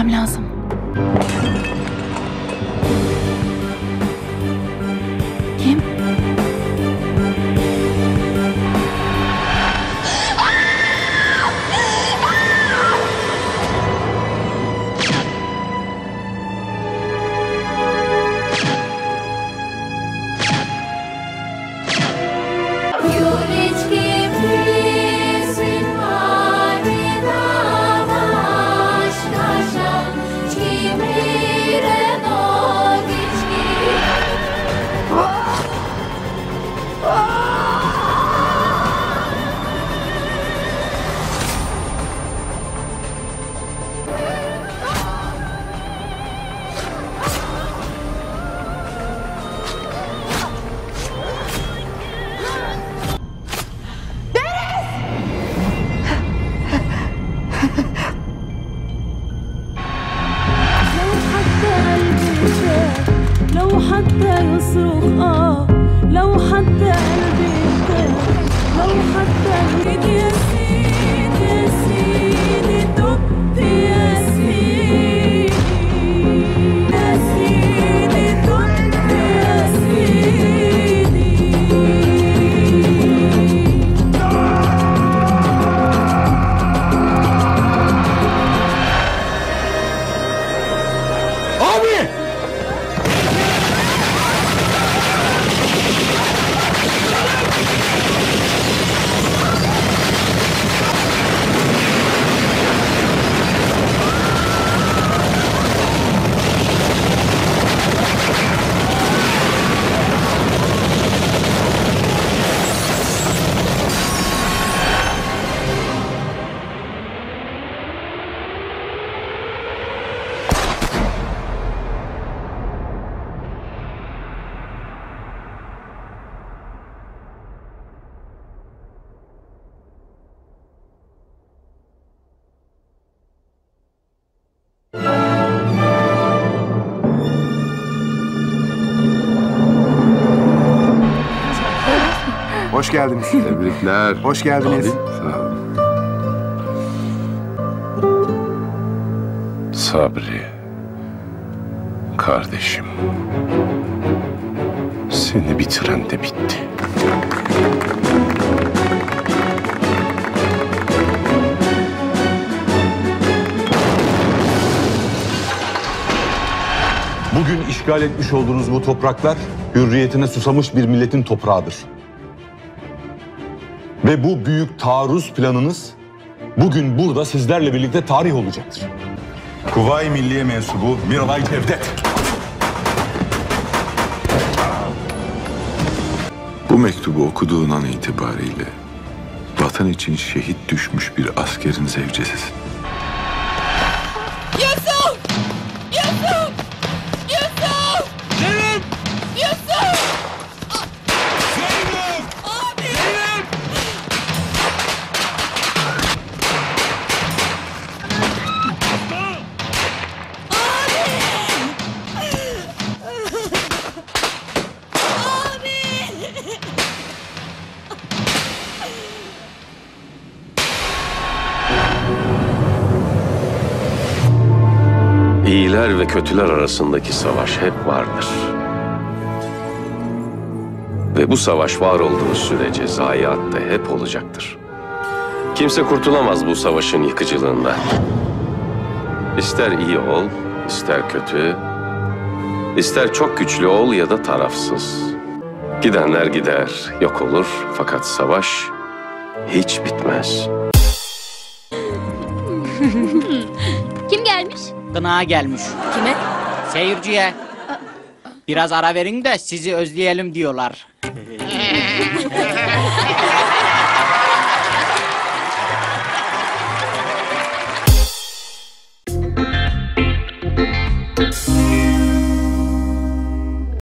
Gitmem lazım. Kim? يصرخ Hoş geldiniz. Tebrikler. Hoş geldiniz. Sağ olun. Sabri. Kardeşim. Seni bitiren de bitti. Bugün işgal etmiş olduğunuz bu topraklar hürriyetine susamış bir milletin toprağıdır. Ve bu büyük taarruz planınız bugün burada sizlerle birlikte tarih olacaktır. Kuvayi Milliye mensubu Miralay Cevdet. Bu mektubu okuduğun an itibariyle vatan için şehit düşmüş bir askerin zevcesisin. İyiler ve kötüler arasındaki savaş hep vardır. Ve bu savaş var olduğu sürece zayiat da hep olacaktır. Kimse kurtulamaz bu savaşın yıkıcılığından. İster iyi ol, ister kötü, ister çok güçlü ol ya da tarafsız. Gidenler gider, yok olur fakat savaş hiç bitmez. Gına gelmiş. Kime? Seyirciye. Biraz ara verin de sizi özleyelim diyorlar.